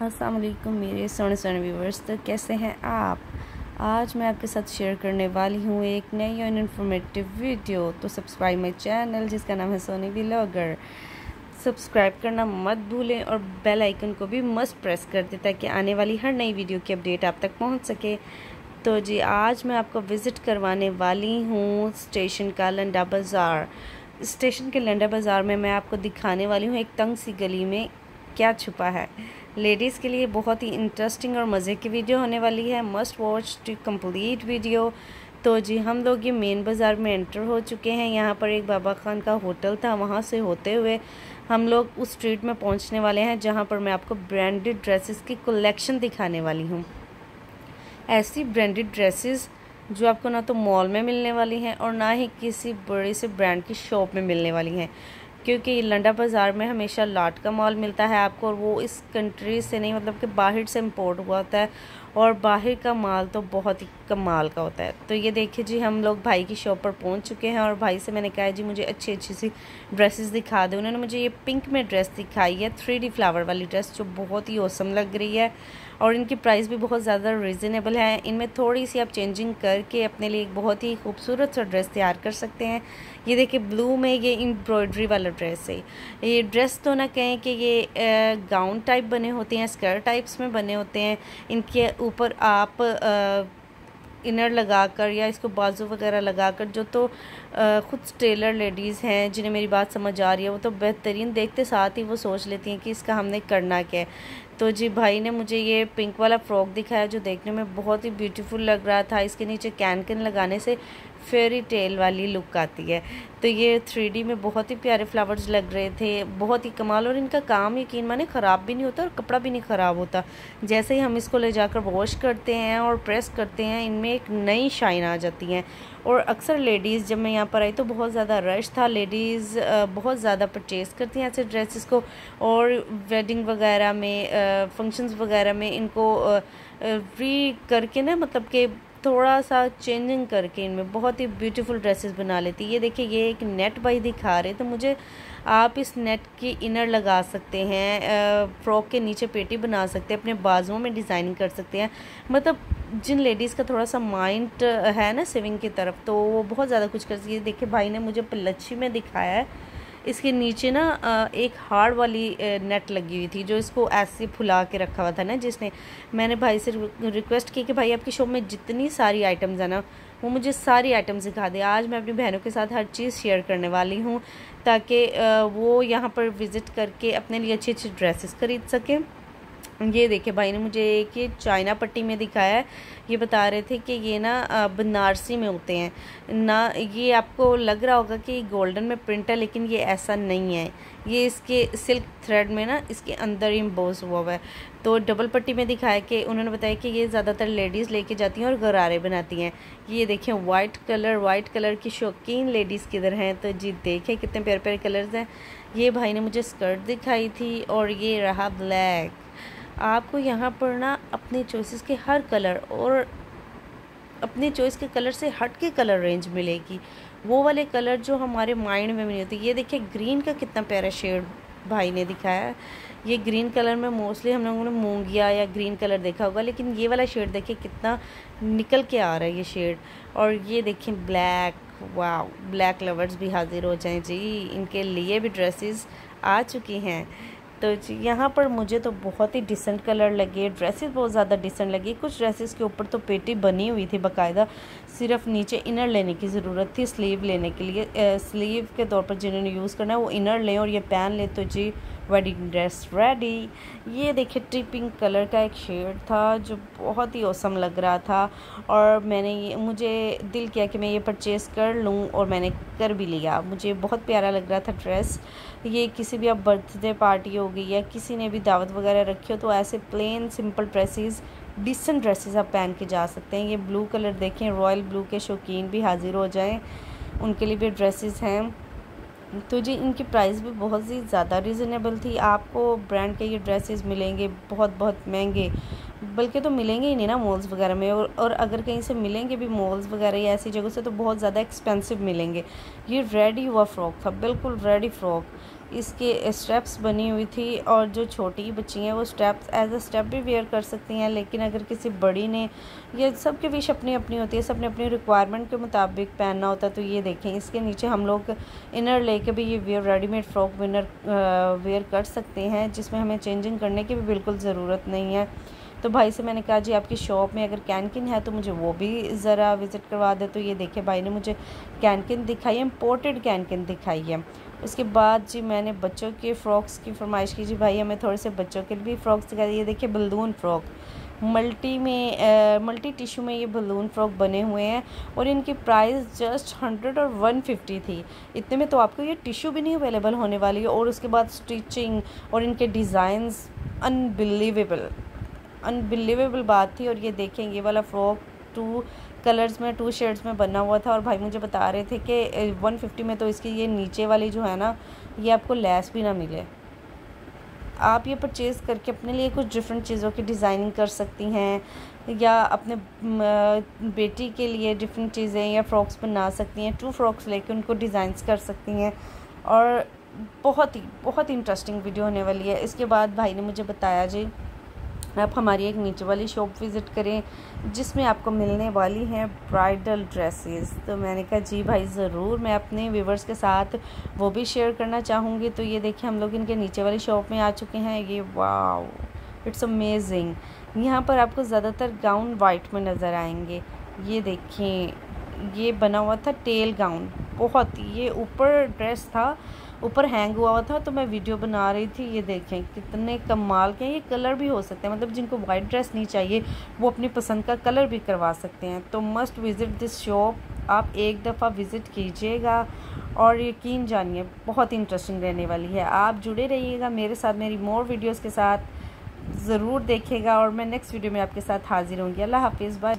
अस्सलाम वालेकुम मेरे सोने सोने व्यूवर्स तो कैसे हैं आप? आज मैं आपके साथ शेयर करने वाली हूँ एक नई और इन्फॉर्मेटिव वीडियो तो सब्सक्राइब माई चैनल जिसका नाम है सोनी व्लॉगर सब्सक्राइब करना मत भूलें और बेल आइकन को भी मस्त प्रेस कर दें, ताकि आने वाली हर नई वीडियो की अपडेट आप तक पहुँच सके। तो जी, आज मैं आपको विज़िट करवाने वाली हूँ स्टेशन का लंडा बाज़ार। स्टेशन के लंडा बाज़ार में मैं आपको दिखाने वाली हूँ एक तंग सी गली में क्या छुपा है। लेडीज़ के लिए बहुत ही इंटरेस्टिंग और मज़े की वीडियो होने वाली है। Must watch to complete video तो जी, हम लोग ये मेन बाज़ार में एंटर हो चुके हैं। यहाँ पर एक बाबा खान का होटल था, वहाँ से होते हुए हम लोग उस स्ट्रीट में पहुँचने वाले हैं, जहाँ पर मैं आपको ब्रांडेड ड्रेसेस की कलेक्शन दिखाने वाली हूँ। ऐसी ब्रांडेड ड्रेसेस जो आपको ना तो मॉल में मिलने वाली हैं और ना ही किसी बड़े से ब्रांड की शॉप में मिलने वाली हैं। क्योंकि लंडा बाज़ार में हमेशा लाट का माल मिलता है आपको और वो इस कंट्री से नहीं मतलब कि बाहर से इम्पोर्ट हुआ होता है। और बाहर का माल तो बहुत ही कमाल का होता है। तो ये देखिए जी, हम लोग भाई की शॉप पर पहुँच चुके हैं और भाई से मैंने कहा है जी, मुझे अच्छी अच्छी सी ड्रेसेस दिखा दें। उन्होंने मुझे ये पिंक में ड्रेस दिखाई है थ्री फ्लावर वाली ड्रेस जो बहुत ही औसम लग रही है और इनकी प्राइस भी बहुत ज़्यादा रिजनेबल है। इनमें थोड़ी सी आप चेंजिंग करके अपने लिए एक बहुत ही खूबसूरत सा ड्रेस तैयार कर सकते हैं। ये देखिए ब्लू में ये एम्ब्रॉयड्री वाला ड्रेस है। ये ड्रेस तो ना कहें कि ये गाउन टाइप बने होते हैं स्कर्ट टाइप्स में बने होते हैं। इनके ऊपर आप इनर लगाकर या इसको बाजू वगैरह लगाकर जो तो ख़ुद टेलर लेडीज़ हैं जिन्हें मेरी बात समझ आ रही है, वो तो बेहतरीन देखते साथ ही वो सोच लेती हैं कि इसका हमने करना क्या है। तो जी भाई ने मुझे ये पिंक वाला फ्रॉक दिखाया जो देखने में बहुत ही ब्यूटीफुल लग रहा था। इसके नीचे कैनकन कैन लगाने से फेरी टेल वाली लुक आती है। तो ये थ्री में बहुत ही प्यारे फ्लावर्स लग रहे थे, बहुत ही कमाल, और इनका काम यकीन माने ख़राब भी नहीं होता और कपड़ा भी नहीं ख़राब होता। जैसे ही हम इसको ले जाकर वॉश करते हैं और प्रेस करते हैं, इनमें एक नई शाइन आ जाती हैं। और अक्सर लेडीज़ जब मैं यहाँ पर आई तो बहुत ज़्यादा रश था। लेडीज़ बहुत ज़्यादा परचेज़ करती हैं ऐसे ड्रेसेस को। और वेडिंग वगैरह में फ़ंक्शंस वगैरह में इनको री करके ना मतलब कि थोड़ा सा चेंजिंग करके इनमें बहुत ही ब्यूटीफुल ड्रेसेस बना लेती है। ये देखिए, ये एक नेट बाई दिखा रहे तो मुझे आप इस नेट की इनर लगा सकते हैं फ्रॉक के नीचे पेटी बना सकते हैं, अपने बाजुओं में डिज़ाइनिंग कर सकते हैं। मतलब जिन लेडीज़ का थोड़ा सा माइंड है ना सिविंग की तरफ़ तो वो बहुत ज़्यादा कुछ कर सकती है। देखिए, भाई ने मुझे पलच्छी में दिखाया है। इसके नीचे ना एक हार्ड वाली नेट लगी हुई थी, जो इसको ऐसे फुला के रखा हुआ था ना, जिसने, मैंने भाई से रिक्वेस्ट की कि भाई आपकी शॉप में जितनी सारी आइटम्स हैं ना, वो मुझे सारी आइटम्स दिखा दे। आज मैं अपनी बहनों के साथ हर चीज़ शेयर करने वाली हूँ, ताकि वो यहाँ पर विज़िट करके अपने लिए अच्छी अच्छी ड्रेसेस खरीद सकें। ये देखिए भाई ने मुझे एक ये चाइना पट्टी में दिखाया है। ये बता रहे थे कि ये ना बनारसी में होते हैं। ना, ये आपको लग रहा होगा कि गोल्डन में प्रिंट है, लेकिन ये ऐसा नहीं है। ये इसके सिल्क थ्रेड में ना, इसके अंदर बोस हुआ हुआ है। तो डबल पट्टी में दिखाया कि, उन्होंने बताया कि ये ज़्यादातर लेडीज़ लेके जाती हैं और गरारे बनाती हैं। ये देखें वाइट कलर वाइट कलर की शौकीन लेडीज़ किधर हैं? तो जी देखें कितने प्यारे प्यारे कलर्स हैं। ये भाई ने मुझे स्कर्ट दिखाई थी और ये रहा ब्लैक। आपको यहाँ पर ना अपने चॉइसेस के हर कलर और अपने चॉइस के कलर से हट के कलर रेंज मिलेगी। वो वाले कलर जो हमारे माइंड में नहीं होते, ये देखिए ग्रीन का कितना प्यारा शेड भाई ने दिखाया है। ये ग्रीन कलर में मोस्टली हम लोगों ने मूंगिया या ग्रीन कलर देखा होगा, लेकिन ये वाला शेड देखिए कितना निकल के आ रहा है ये शेड और ये देखिए ब्लैक वाह ब्लैक लवर्स भी हाजिर हो जाएँ। जी, इनके लिए भी ड्रेसेस आ चुकी हैं। तो जी, यहाँ पर मुझे तो बहुत ही डिसेंट कलर लगे ड्रेसेस बहुत ज़्यादा डिसेंट लगी। कुछ ड्रेसेस के ऊपर तो पेटी बनी हुई थी बकायदा, सिर्फ़ नीचे इनर लेने की ज़रूरत थी स्लीव लेने के लिए। स्लीव के तौर पर जिन्होंने यूज़ करना है, वो इनर लें और ये पैन लें तो जी वेडिंग ड्रेस रेडी ये देखिए टी पिंक कलर का एक शेड था, जो बहुत ही औसम लग रहा था। और मैंने ये, मुझे दिल किया कि मैं ये परचेज़ कर लूँ और मैंने कर भी लिया। मुझे बहुत प्यारा लग रहा था ड्रेस ये किसी भी, अब बर्थडे पार्टी हो गई या किसी ने भी दावत वगैरह रखी हो तो ऐसे plain simple dresses decent dresses आप पहन के जा सकते हैं। ये ब्लू कलर देखें रॉयल ब्लू के शौकीन भी हाज़िर हो जाएँ। उनके लिए भी ड्रेसेस हैं। तो जी, इनकी प्राइस भी बहुत ही ज़्यादा रिजनेबल थी। आपको ब्रांड के ये ड्रेसेस मिलेंगे बहुत बहुत महँगे। बल्कि तो मिलेंगे ही नहीं ना मॉल्स वगैरह में और और अगर कहीं से मिलेंगे भी मॉल्स वगैरह या ऐसी जगह से तो बहुत ज़्यादा एक्सपेंसिव मिलेंगे। ये रेडी हुआ फ्रॉक था, बिल्कुल रेडी फ्रॉक इसके स्टेप्स बनी हुई थी और जो छोटी बच्ची हैं वो स्टेप्स एज अ स्टेप भी वेयर कर सकती हैं, लेकिन अगर किसी बड़ी ने ये सब के विश अपनी अपनी होती है सबने अपनी रिक्वायरमेंट के मुताबिक पहनना होता है तो ये देखें। इसके नीचे हम लोग इनर लेके भी ये वेयर रेडीमेड फ्रॉक विनर वेयर कर सकते हैं, जिसमें हमें चेंजिंग करने की भी बिल्कुल ज़रूरत नहीं है। तो भाई से मैंने कहा, जी, आपकी शॉप में अगर कैनकिन है तो मुझे वो भी ज़रा विज़िट करवा दे। तो ये देखे भाई ने मुझे कैनकिन दिखाई है इम्पोर्टेड कैनकिन दिखाई है। उसके बाद, जी, मैंने बच्चों के फ़्रॉक्स की फरमाइश की। जी, भाई, हमें थोड़े से बच्चों के भी फ़्रॉक्स दिखाई ये देखिए, बलून फ़्रॉक। मल्टी में मल्टी टिश्यू में ये बलून फ्रॉक बने हुए हैं और इनकी प्राइस जस्ट हंड्रेड और वन फिफ्टी थी। इतने में तो आपको ये टिश्यू भी नहीं अवेलेबल होने वाली है और उसके बाद स्टिचिंग और इनके डिज़ाइंस अनबिलीवेबल। अनबिलीवेबल बात थी और ये देखें ये वाला फ्रॉक टू कलर्स में टू शेड्स में बना हुआ था और भाई मुझे बता रहे थे कि वन फिफ्टी में तो इसकी ये नीचे वाली जो है ना, ये आपको लेस भी ना मिले। आप ये परचेज़ करके अपने लिए कुछ डिफरेंट चीज़ों की डिज़ाइनिंग कर सकती हैं, या अपने बेटी के लिए डिफरेंट चीज़ें या फ्रॉक्स बना सकती हैं टू फ्रॉक्स लेके उनको डिज़ाइंस कर सकती हैं। और बहुत ही, बहुत इंटरेस्टिंग वीडियो होने वाली है। इसके बाद भाई ने मुझे बताया जी आप हमारी एक नीचे वाली शॉप विज़िट करें, जिसमें आपको मिलने वाली हैं ब्राइडल ड्रेसेस। तो मैंने कहा, जी भाई, ज़रूर मैं अपने व्यूवर्स के साथ वो भी शेयर करना चाहूँगी। तो ये देखिए, हम लोग इनके नीचे वाली शॉप में आ चुके हैं। ये वाओ, इट्स अमेजिंग। यहाँ पर आपको ज़्यादातर गाउन वाइट में नज़र आएँगे। ये देखें ये बना हुआ था टेल गाउन। बहुत ये ऊपर ड्रेस था, ऊपर हैंग हुआ हुआ था तो मैं वीडियो बना रही थी, ये देखें कितने कमाल के ये कलर भी हो सकते हैं मतलब जिनको वाइट ड्रेस नहीं चाहिए, वो अपनी पसंद का कलर भी करवा सकते हैं। तो मस्ट विज़िट दिस शॉप आप एक दफ़ा विज़िट कीजिएगा और यकीन जानिए, बहुत इंटरेस्टिंग रहने वाली है। आप जुड़े रहिएगा मेरे साथ, मेरी मोर वीडियोज़ के साथ, ज़रूर देखेगा और मैं नेक्स्ट वीडियो में आपके साथ हाजिर होंगी। अल्लाह हाफिज़ बाय